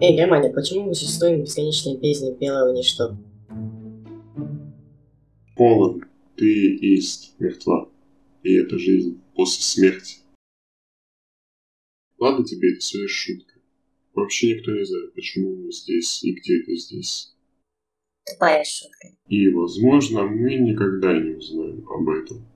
Эй, э, Германия, почему мы существуем в бесконечной бездне белого ничто? Полон, ты есть мертва. И это жизнь после смерти. Ладно тебе, это все шутка. Вообще никто не знает, почему мы здесь и где ты здесь. Тупая шутка. И, возможно, мы никогда не узнаем об этом.